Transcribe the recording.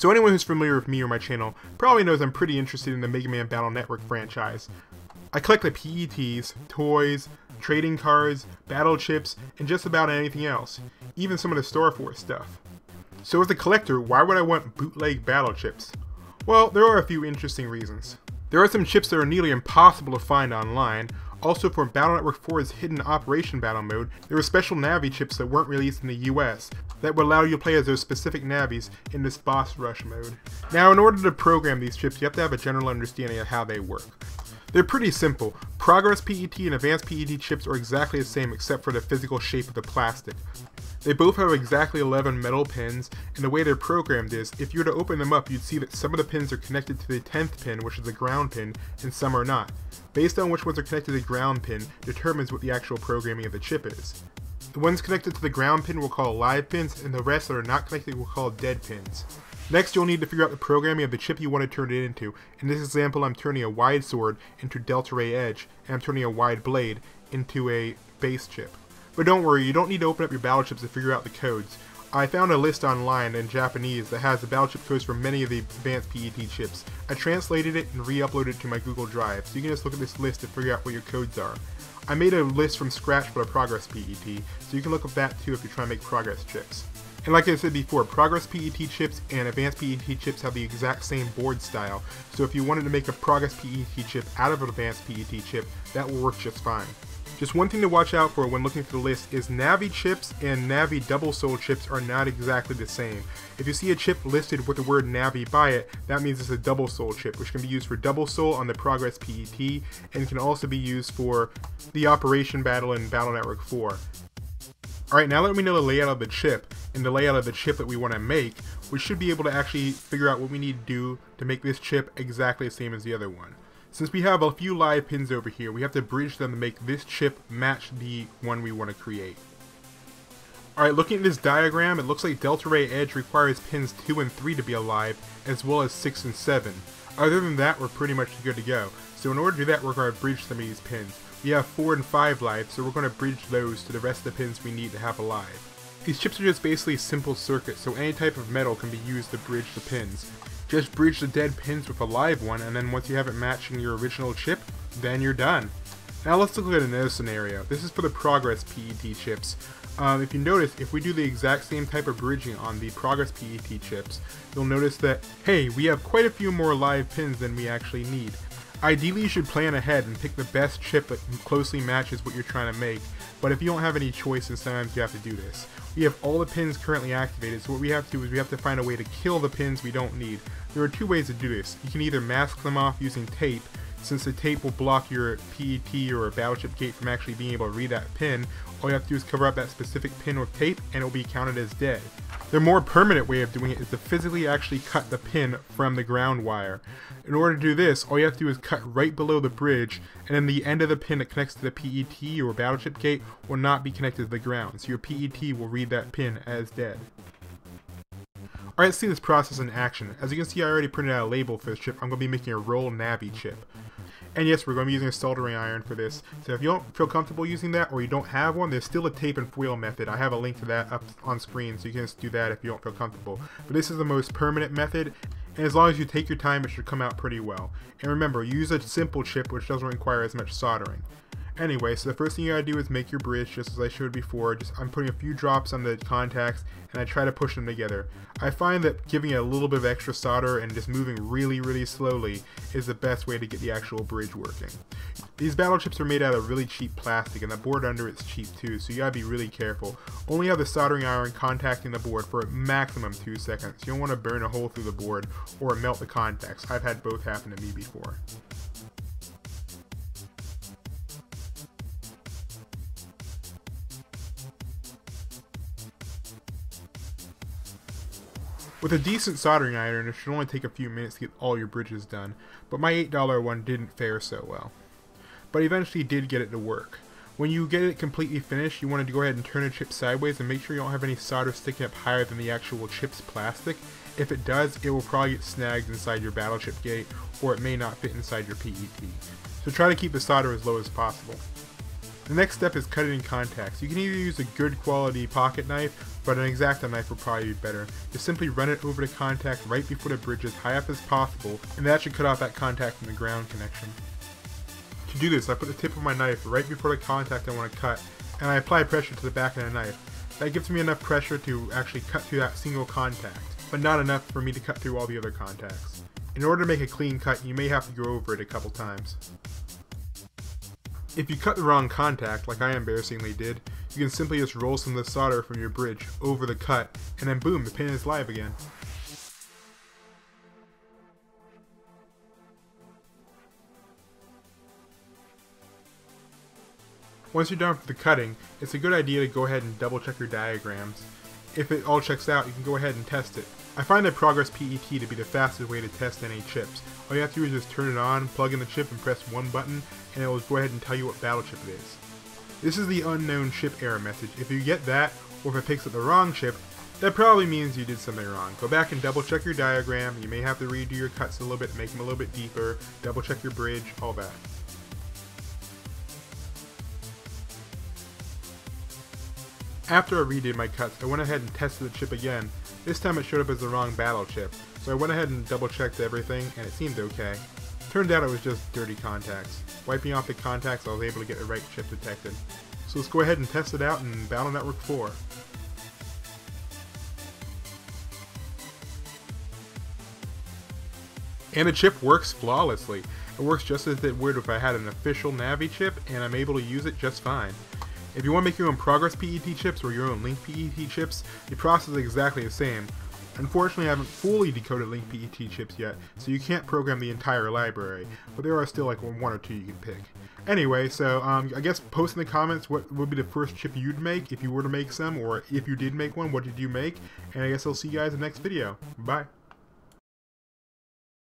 So anyone who's familiar with me or my channel probably knows I'm pretty interested in the Mega Man Battle Network franchise. I collect the PETs, toys, trading cards, battle chips, and just about anything else, even some of the Star Force stuff. So as a collector, why would I want bootleg battle chips? Well, there are a few interesting reasons. There are some chips that are nearly impossible to find online, also for Battle Network 4's hidden Operation Battle mode, there were special Navi chips that weren't released in the US that would allow you to play as those specific Navis in this boss rush mode. Now in order to program these chips you have to have a general understanding of how they work. They're pretty simple. Progress PET and Advanced PET chips are exactly the same except for the physical shape of the plastic. They both have exactly 11 metal pins, and the way they're programmed is, if you were to open them up, you'd see that some of the pins are connected to the 10th pin, which is the ground pin, and some are not. Based on which ones are connected to the ground pin determines what the actual programming of the chip is. The ones connected to the ground pin we'll call live pins, and the rest that are not connected we'll call dead pins. Next, you'll need to figure out the programming of the chip you want to turn it into. In this example, I'm turning a wide sword into Delta Ray Edge, and I'm turning a wide blade into a Bass chip. But don't worry, you don't need to open up your battle chips to figure out the codes. I found a list online in Japanese that has the battle chip codes for many of the advanced PET chips. I translated it and re-uploaded it to my Google Drive, so you can just look at this list to figure out what your codes are. I made a list from scratch for the Progress PET, so you can look up that too if you're trying to make Progress chips. And like I said before, Progress PET chips and Advanced PET chips have the exact same board style, so if you wanted to make a Progress PET chip out of an Advanced PET chip, that will work just fine. Just one thing to watch out for when looking through the list is Navi chips and Navi double soul chips are not exactly the same. If you see a chip listed with the word Navi by it, that means it's a double soul chip, which can be used for double soul on the Progress PET and can also be used for the Operation Battle in Battle Network 4. Alright, now that we know the layout of the chip and the layout of the chip that we want to make, we should be able to actually figure out what we need to do to make this chip exactly the same as the other one. Since we have a few live pins over here, we have to bridge them to make this chip match the one we want to create. Alright, looking at this diagram, it looks like Delta Ray Edge requires pins 2 and 3 to be alive, as well as 6 and 7. Other than that, we're pretty much good to go. So in order to do that, we're going to bridge some of these pins. We have 4 and 5 live, so we're going to bridge those to the rest of the pins we need to have alive. These chips are just basically simple circuits, so any type of metal can be used to bridge the pins. Just bridge the dead pins with a live one, and then once you have it matching your original chip, then you're done. Now let's look at another scenario. This is for the Progress PET chips. Um, if you notice, if we do the exact same type of bridging on the Progress PET chips, you'll notice that, hey, we have quite a few more live pins than we actually need. Ideally, you should plan ahead and pick the best chip that closely matches what you're trying to make, but if you don't have any choice, then sometimes you have to do this. We have all the pins currently activated, so what we have to do is we have to find a way to kill the pins we don't need. There are two ways to do this. You can either mask them off using tape, since the tape will block your PET or battle chip gate from actually being able to read that pin, all you have to do is cover up that specific pin with tape and it will be counted as dead. The more permanent way of doing it is to physically actually cut the pin from the ground wire. In order to do this, all you have to do is cut right below the bridge, and then the end of the pin that connects to the PET or battle chip gate will not be connected to the ground, so your PET will read that pin as dead. Alright, let's see this process in action. As you can see, I already printed out a label for this chip. I'm going to be making a roll Navi chip. And yes, we're going to be using a soldering iron for this. So if you don't feel comfortable using that or you don't have one, there's still a tape and foil method. I have a link to that up on screen, so you can just do that if you don't feel comfortable. But this is the most permanent method, and as long as you take your time, it should come out pretty well. And remember, use a simple chip which doesn't require as much soldering. Anyway, so the first thing you gotta do is make your bridge just as I showed before. Just I'm putting a few drops on the contacts and I try to push them together. I find that giving it a little bit of extra solder and just moving really really slowly is the best way to get the actual bridge working. These battle chips are made out of really cheap plastic and the board under it's cheap too, so you gotta be really careful. Only have the soldering iron contacting the board for a maximum 2 seconds. You don't want to burn a hole through the board or melt the contacts. I've had both happen to me before. With a decent soldering iron, it should only take a few minutes to get all your bridges done, but my $8 one didn't fare so well. But eventually did get it to work. When you get it completely finished, you want to go ahead and turn the chip sideways and make sure you don't have any solder sticking up higher than the actual chip's plastic. If it does, it will probably get snagged inside your battle chip gate, or it may not fit inside your PET. So try to keep the solder as low as possible. The next step is cutting in contacts. You can either use a good quality pocket knife, but an X-Acto knife will probably be better. Just simply run it over the contact right before the bridge as high up as possible, and that should cut off that contact from the ground connection. To do this, I put the tip of my knife right before the contact I want to cut, and I apply pressure to the back of the knife. That gives me enough pressure to actually cut through that single contact, but not enough for me to cut through all the other contacts. In order to make a clean cut, you may have to go over it a couple times. If you cut the wrong contact, like I embarrassingly did, you can simply just roll some of the solder from your bridge over the cut, and then boom, the pin is live again. Once you're done with the cutting, it's a good idea to go ahead and double check your diagrams. If it all checks out, you can go ahead and test it. I find the Progress PET to be the fastest way to test any chips. All you have to do is just turn it on, plug in the chip, and press one button, and it will go ahead and tell you what battle chip it is. This is the unknown chip error message. If you get that, or if it picks up the wrong chip, that probably means you did something wrong. Go back and double check your diagram. You may have to redo your cuts a little bit, make them a little bit deeper, double check your bridge, all that. After I redid my cuts, I went ahead and tested the chip again. This time it showed up as the wrong battle chip, so I went ahead and double checked everything and it seemed okay. Turned out it was just dirty contacts. Wiping off the contacts I was able to get the right chip detected. So let's go ahead and test it out in Battle Network 4. And the chip works flawlessly. It works just as it would if I had an official Navi chip, and I'm able to use it just fine. If you want to make your own Progress PET chips or your own Link PET chips, the process is exactly the same. Unfortunately, I haven't fully decoded Link PET chips yet, so you can't program the entire library, but there are still like one or two you can pick. Anyway, so um, I guess post in the comments what would be the first chip you'd make if you were to make some, or if you did make one, what did you make? And I guess I'll see you guys in the next video. Bye.